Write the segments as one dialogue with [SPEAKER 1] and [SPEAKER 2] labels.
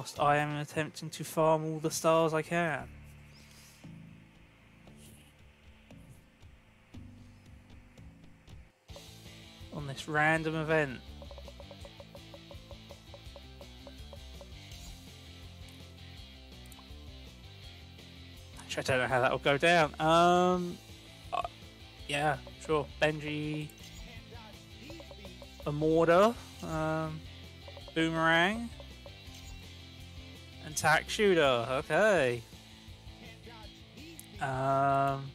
[SPEAKER 1] whilst I am attempting to farm all the stars I can. On this random event. I don't know how that will go down. Um, uh, yeah, sure. Benji, a mortar, um, boomerang, and tack shooter. Okay. Um,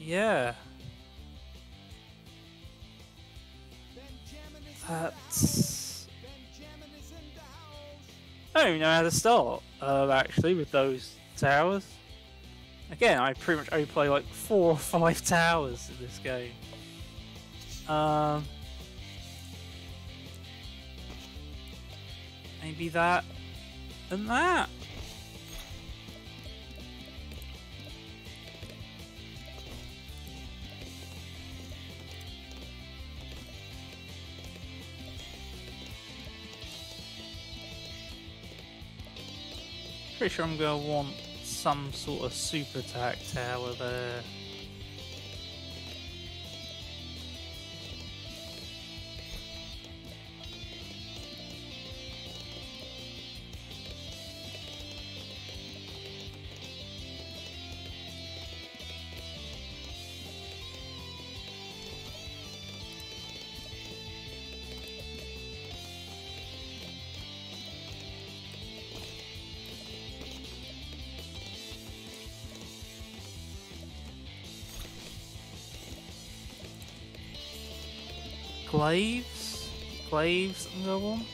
[SPEAKER 1] yeah. That's. I don't even know how to start. Uh, actually, with those towers. Again, I pretty much only play like four or five towers in this game. Um, maybe that and that. Pretty sure I'm gonna want some sort of super attack tower there. Glaives? Glaives and go on?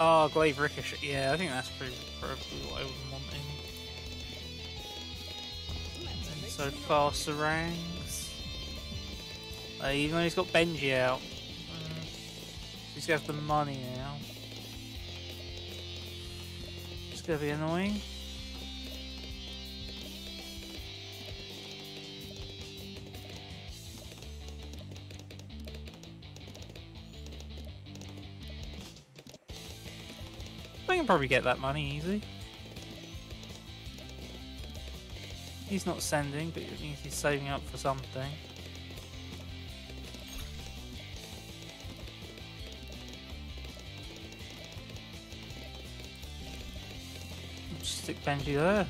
[SPEAKER 1] Oh, Glaive Ricochet. Yeah, I think that's pretty probably what I was wanting. So fast ranks. Uh, even though he's got Benji out. Uh, he's have the money now. It's gonna be annoying. Can probably get that money easy. He's not sending, but it means he's saving up for something. Just stick Benji there.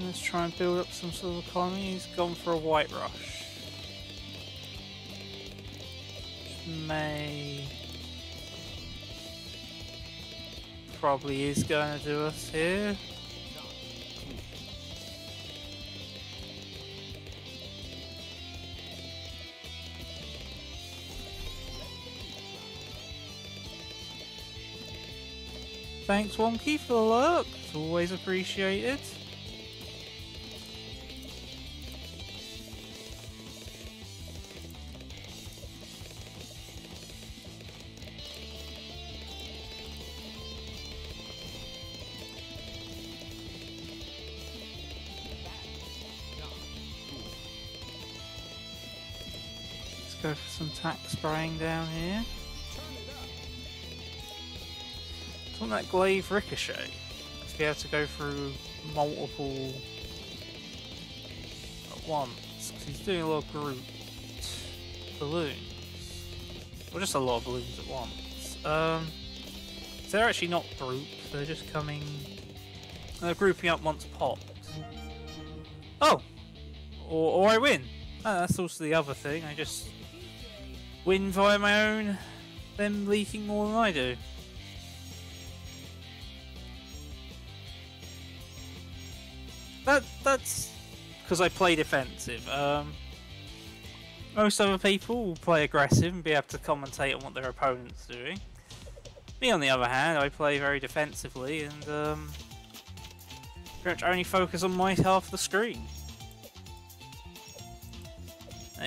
[SPEAKER 1] Let's try and build up some sort of economy. He's gone for a white rush. May probably is going to do us here. Thanks Wonky for the look, it's always appreciated. Spraying down here. Want that glaive ricochet to be able to go through multiple at once. Because he's doing a lot of grouped balloons. Or just a lot of balloons at once. Um, they're actually not grouped, they're just coming... They're grouping up once popped. Oh! Or, or I win! Oh, that's also the other thing, I just win via my own them leaking more than I do. That that's because I play defensive. Um, most other people will play aggressive and be able to commentate on what their opponent's doing. Me, on the other hand, I play very defensively and um, pretty much only focus on my half of the screen.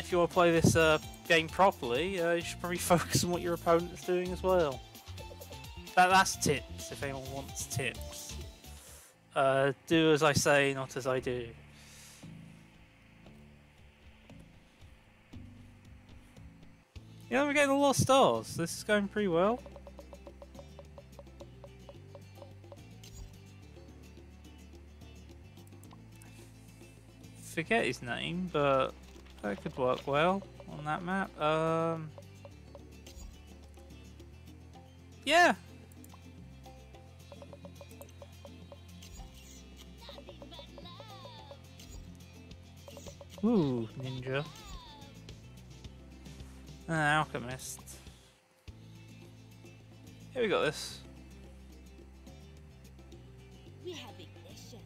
[SPEAKER 1] If you want to play this uh, game properly, uh, you should probably focus on what your opponent's doing as well. That, that's tips, if anyone wants tips. Uh, do as I say, not as I do. Yeah, we're getting a lot of stars. This is going pretty well. Forget his name, but that could work well on that map. Um, yeah. Ooh, ninja. An alchemist. Here we got this.
[SPEAKER 2] We have ignition.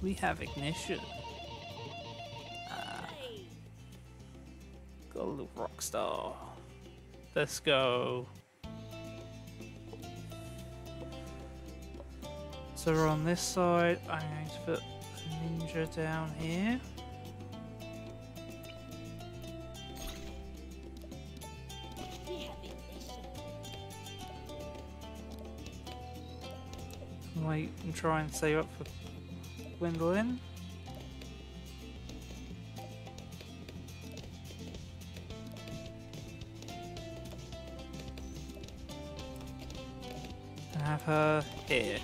[SPEAKER 1] We have ignition. Got a little rock star. Let's go. So we're on this side. I'm going to put ninja down here. Wait and try and save up for Gwendolin. Have her here.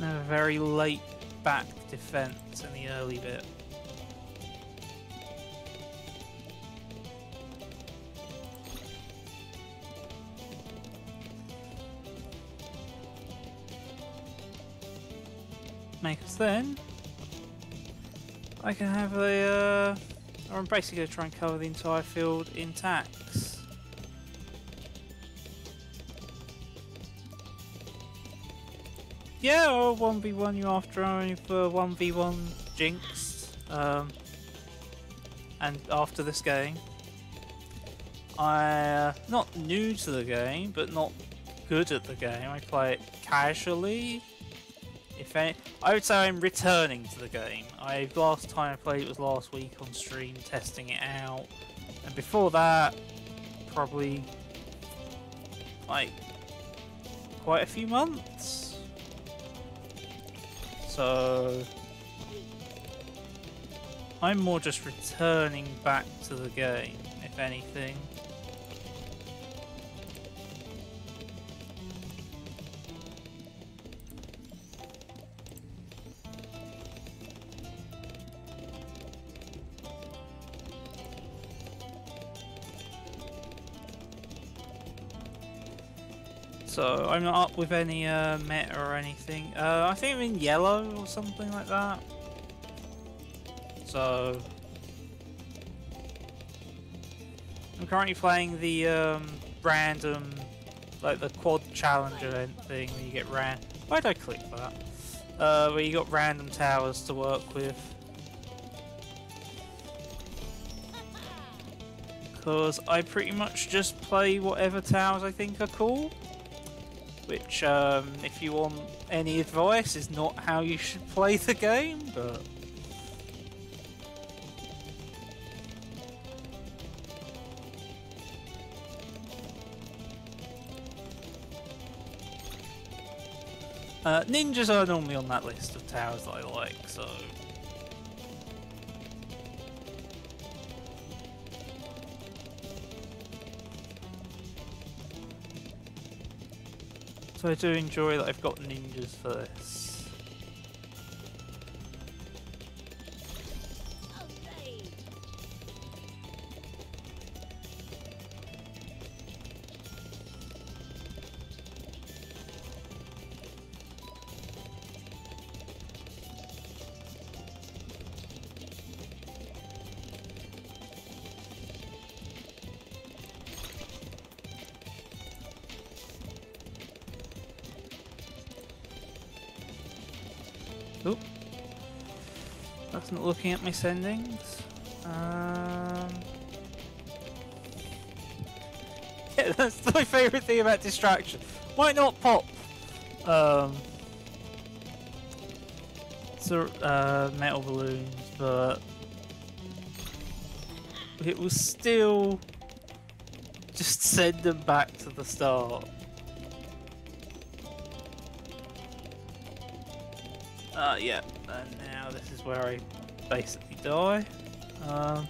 [SPEAKER 1] And a very late back defense in the early bit. Us then. I can have a... Uh, I'm basically going to try and cover the entire field in tacks. Yeah, or 1v1 you after only for 1v1 Jinx. Um, and after this game. I uh, not new to the game, but not good at the game. I play it casually. If any, I would say I'm returning to the game. I last time I played was last week on stream, testing it out, and before that, probably like quite a few months. So I'm more just returning back to the game, if anything. So I'm not up with any uh, meta or anything. Uh, I think I'm in yellow or something like that. So I'm currently playing the um, random, like the quad challenge event thing where you get ran. Why did I click that? Uh, where you got random towers to work with. Because I pretty much just play whatever towers I think are cool which, um, if you want any advice, is not how you should play the game, but. Uh, ninjas are normally on that list of towers that I like, so. So I do enjoy that I've got ninjas for this. Oop. That's not looking at my sendings. Um... Yeah, that's my favourite thing about distraction. Might not pop, um, so, uh, metal balloons, but it will still just send them back to the start. Uh, yeah, and now this is where I basically die. Um,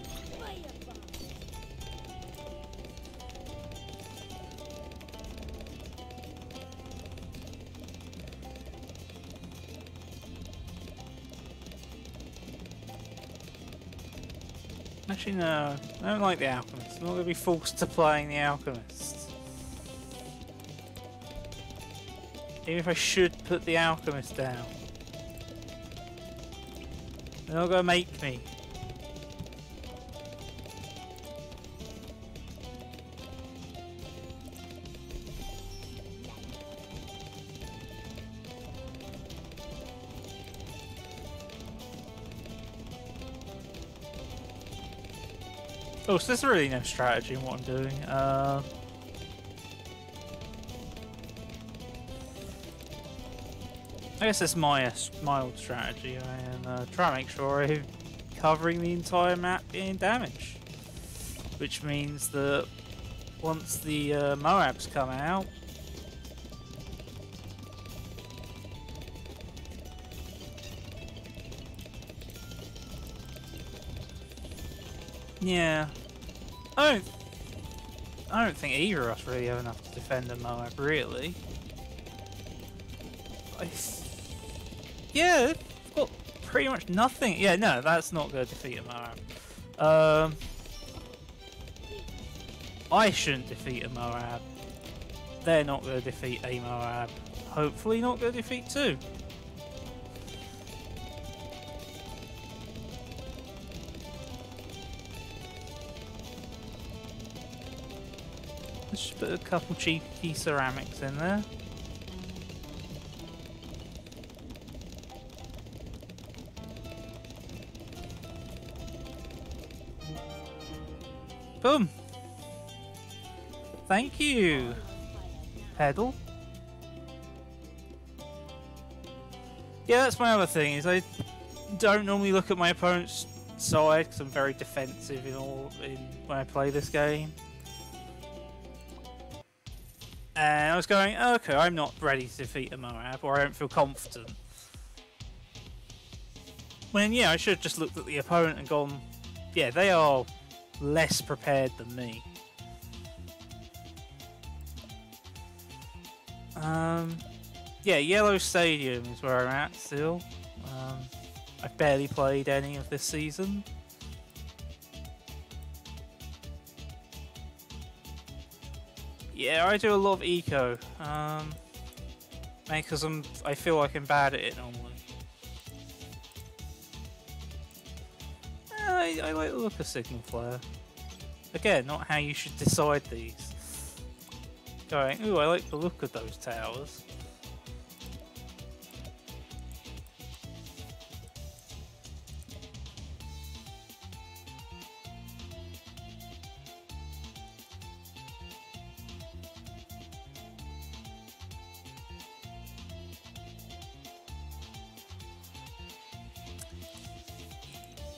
[SPEAKER 1] actually, no, I don't like the Alchemist. I'm not going to be forced to playing the Alchemist. Even if I should put the Alchemist down. They're not to make me. Oh, so there's really no strategy in what I'm doing. Uh, I guess that's my uh, mild strategy. I am uh, trying to make sure I'm covering the entire map in damage. Which means that once the uh, Moabs come out, Yeah. I don't. I don't think either of us really have enough to defend a Moab, really. Yeah, got pretty much nothing. Yeah, no, that's not going to defeat Moab. Um, I shouldn't defeat a Moab. They're not going to defeat a Moab. Hopefully, not going to defeat two. Let's just put a couple cheeky ceramics in there. Boom. Thank you, Pedal. Yeah, that's my other thing, is I don't normally look at my opponent's side, because I'm very defensive in all in when I play this game. And I was going, okay, I'm not ready to defeat a Moab, or I don't feel confident. When, yeah, I should have just looked at the opponent and gone, yeah, they are less prepared than me. Um, yeah, Yellow Stadium is where I'm at still. Um, I've barely played any of this season. Yeah, I do a lot of eco. Um, because I'm, I feel like I'm bad at it normally. I, like the look of Signal Flare. Again, not how you should decide these. Going, ooh, I like the look of those towers.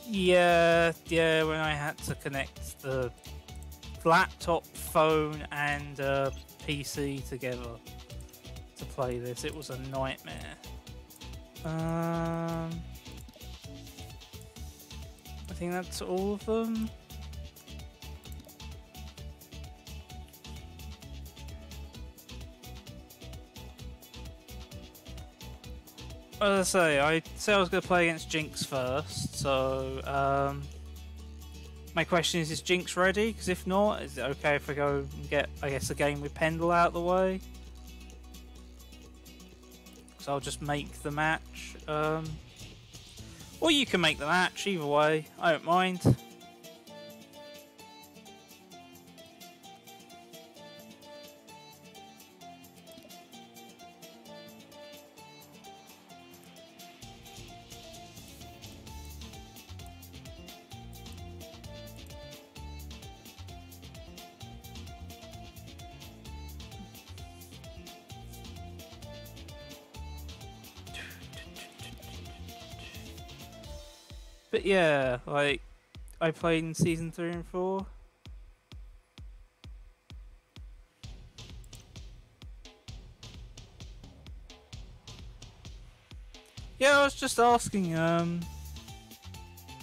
[SPEAKER 1] Yeah, yeah, when I had to connect the laptop, phone, and uh, PC together to play this, it was a nightmare. Um, I think that's all of them. As I say, I said I was going to play against Jinx first, so um, my question is: Is Jinx ready? Because if not, is it okay if I go and get, I guess, a game with Pendle out of the way? So I'll just make the match, um, or you can make the match. Either way, I don't mind. Yeah, like I played in season three and four. Yeah, I was just asking. Um,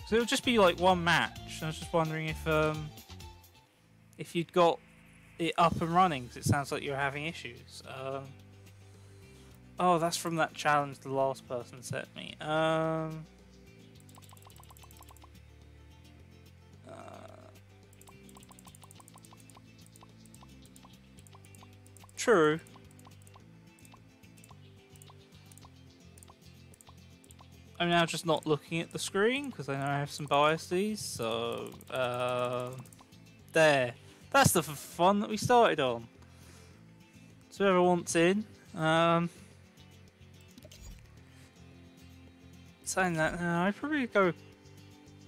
[SPEAKER 1] so it would just be like one match. I was just wondering if um, if you'd got it up and running, because it sounds like you're having issues. Um, oh, that's from that challenge the last person sent me. Um, true. I'm now just not looking at the screen because I know I have some biases. So uh, there, that's the fun that we started on. So whoever wants in, um, saying that, uh, I'd probably go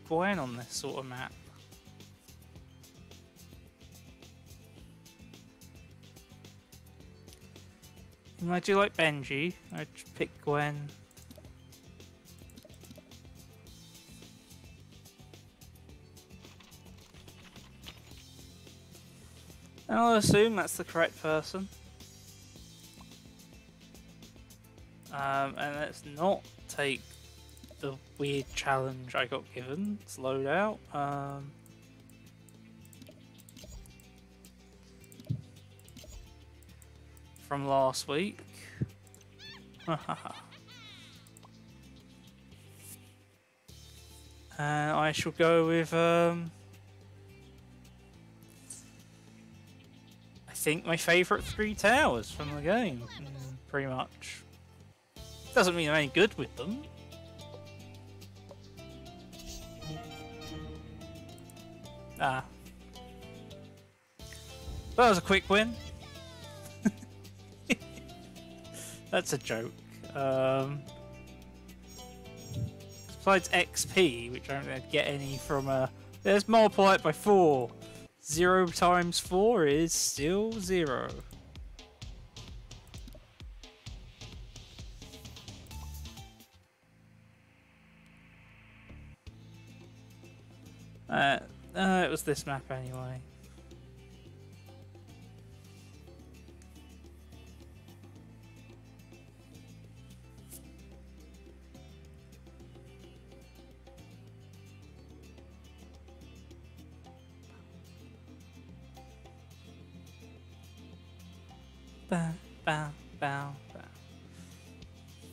[SPEAKER 1] Gwen on this sort of map. I do like Benji. I'd pick Gwen. And I'll assume that's the correct person. Um, and let's not take the weird challenge I got given. It's load out. Um, from last week. and I shall go with um, I think my favourite three towers from the game, pretty much. Doesn't mean I'm any good with them. Ah. That was a quick win. That's a joke. Um, besides XP, which I don't think I'd get any from a... There's multiply it by 4. 0 times 4 is still 0. Uh, uh, it was this map anyway. Bow, bow, bow, bow.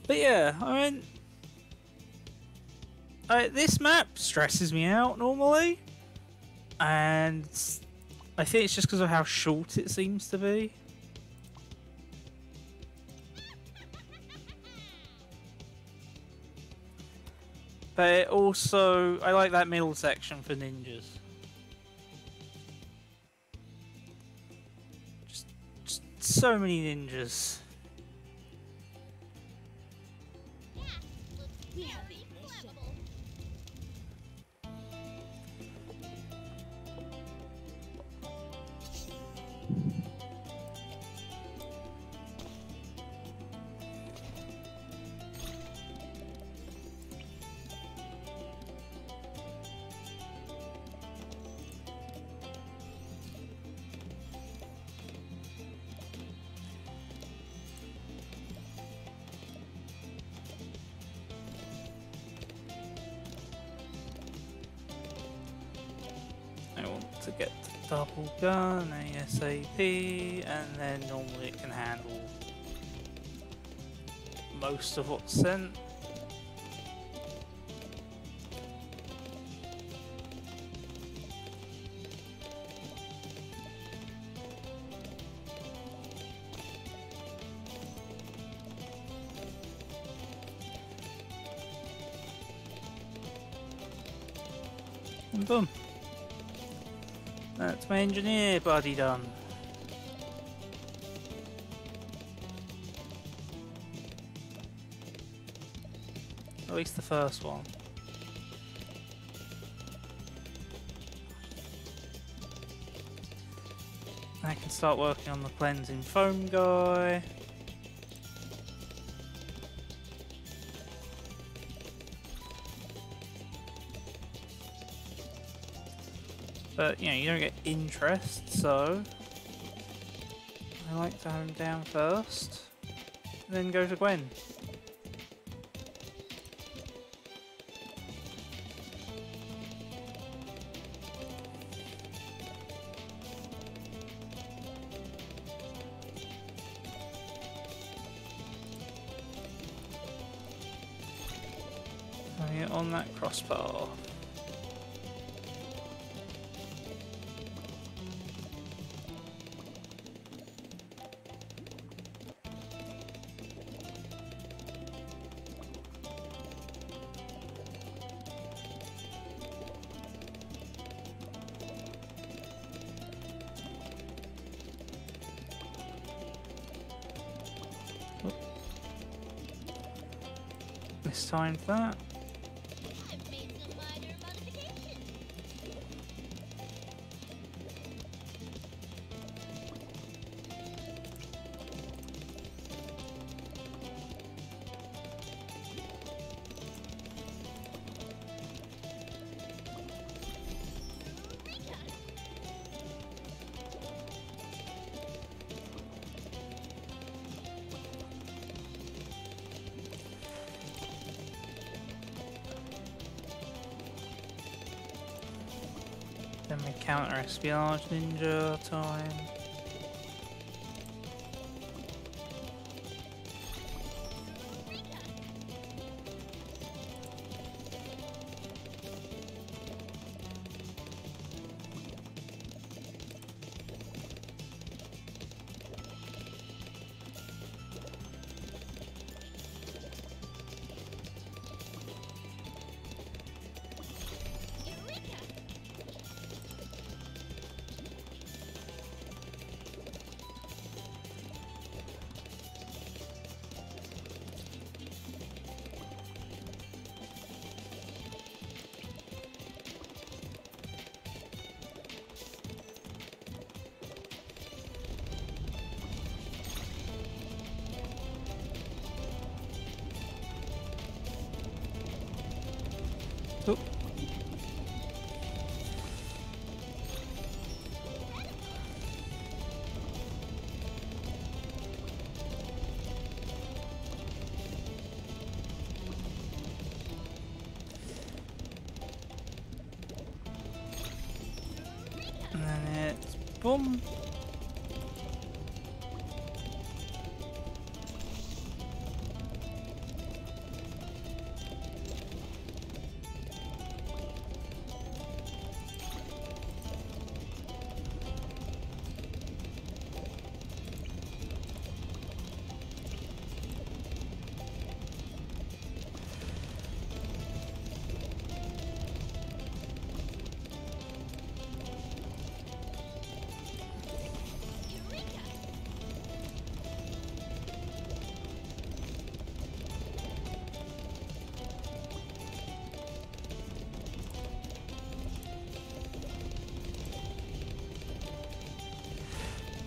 [SPEAKER 1] But yeah, I mean, uh, this map stresses me out normally, and I think it's just because of how short it seems to be. But also, I like that middle section for ninjas. So many ninjas. Double gun ASAP, and then normally it can handle most of what's sent. And boom. That's my engineer body done. At least the first one. I can start working on the cleansing foam guy. But, you know, you don't get interest, so... I like to have him down first. And then go to Gwen. On that crossbar. For that. Counter espionage ninja time. It's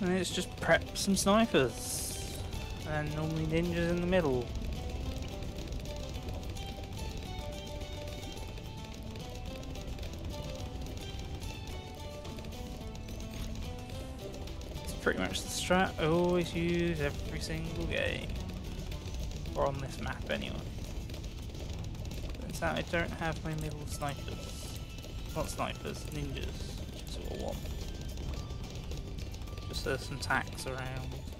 [SPEAKER 1] And it's just prep some snipers. And normally ninjas in the middle. It's pretty much the strat I always use every single game. Or on this map anyway. Turns out I don't have my middle snipers. Not snipers, ninjas. Which is what I want. There's some tacks around.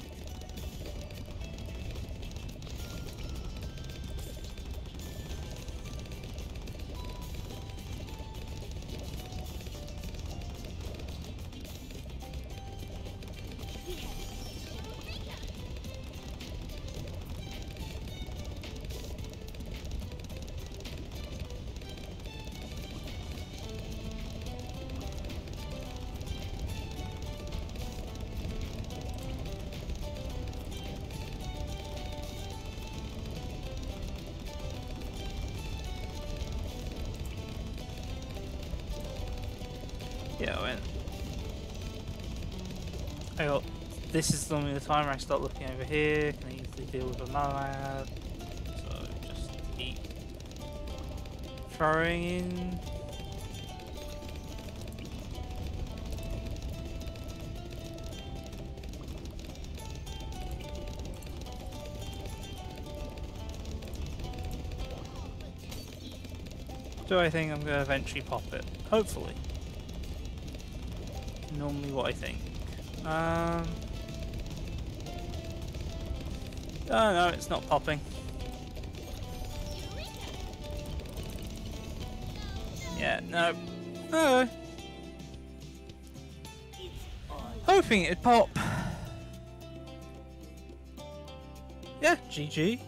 [SPEAKER 1] I got this is normally the time I start looking over here, can I easily deal with another ad. So just keep throwing in Do I think I'm going to eventually pop it? Hopefully. Normally what I think. Um... Oh no, it's not popping. Yeah, no. No. Hoping it'd pop. Yeah, GG.